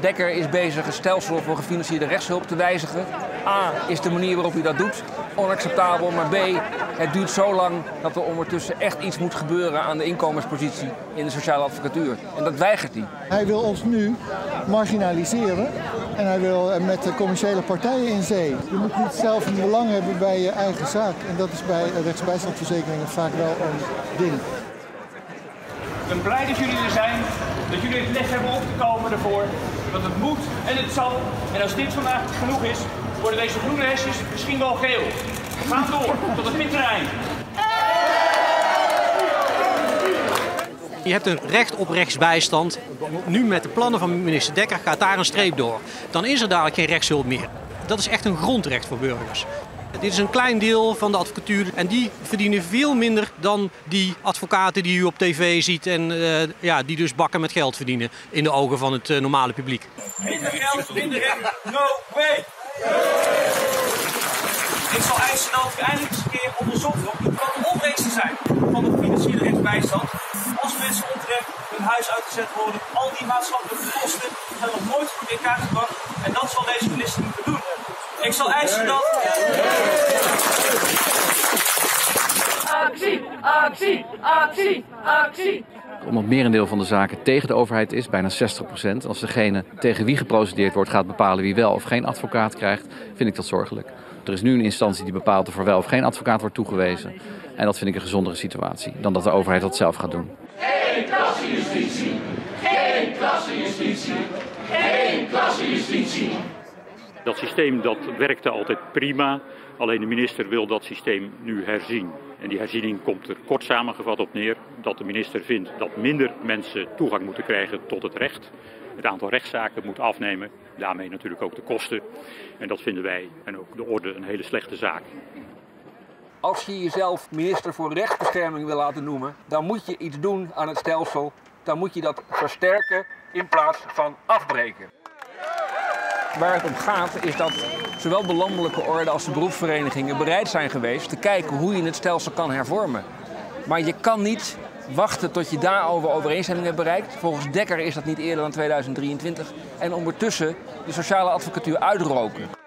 Dekker is bezig het stelsel voor gefinancierde rechtshulp te wijzigen. A, is de manier waarop hij dat doet onacceptabel. Maar B, het duurt zo lang dat er ondertussen echt iets moet gebeuren aan de inkomenspositie in de sociale advocatuur. En dat weigert hij. Hij wil ons nu marginaliseren en hij wil met de commerciële partijen in zee. Je moet niet zelf een belang hebben bij je eigen zaak. En dat is bij rechtsbijstandverzekeringen vaak wel een ding. Ik ben blij dat jullie er zijn, dat jullie het lef hebben op te komen ervoor. Dat het moet en het zal. En als dit vandaag genoeg is, worden deze groene hesjes misschien wel geel. We gaan door tot het midterrein. Je hebt een recht op rechtsbijstand. Nu met de plannen van minister Dekker gaat daar een streep door. Dan is er dadelijk geen rechtshulp meer. Dat is echt een grondrecht voor burgers. Dit is een klein deel van de advocatuur en die verdienen veel minder dan die advocaten die u op tv ziet en uh, ja, die dus bakken met geld verdienen in de ogen van het uh, normale publiek. Minder geld, minder recht, no way! Ik zal eisen dat we eindelijk eens een keer onderzocht wordt wat de opbrengsten zijn van de financiële rechtsbijstand. Als mensen onterecht hun huis uitgezet worden, al die maatschappelijke kosten zijn nog nooit goed in kaart gebracht. En dat zal deze minister moeten doen. Ik zal eisen dat. Actie, actie, actie, actie. Omdat het merendeel van de zaken tegen de overheid is, bijna 60%. Als degene tegen wie geprocedeerd wordt gaat bepalen wie wel of geen advocaat krijgt, vind ik dat zorgelijk. Er is nu een instantie die bepaalt of er wel of geen advocaat wordt toegewezen. En dat vind ik een gezondere situatie dan dat de overheid dat zelf gaat doen. Geen klassenjustitie, geen klassenjustitie, geen klassenjustitie. Dat systeem dat werkte altijd prima, alleen de minister wil dat systeem nu herzien. En die herziening komt er kort samengevat op neer dat de minister vindt dat minder mensen toegang moeten krijgen tot het recht. Het aantal rechtszaken moet afnemen, daarmee natuurlijk ook de kosten. En dat vinden wij en ook de orde een hele slechte zaak. Als je jezelf minister voor rechtsbescherming wil laten noemen, dan moet je iets doen aan het stelsel. Dan moet je dat versterken in plaats van afbreken. Waar het om gaat is dat zowel de landelijke orde als de beroepsverenigingen bereid zijn geweest te kijken hoe je het stelsel kan hervormen. Maar je kan niet wachten tot je daarover overeenstemming hebt bereikt. Volgens Dekker is dat niet eerder dan 2023. En ondertussen de sociale advocatuur uitroken.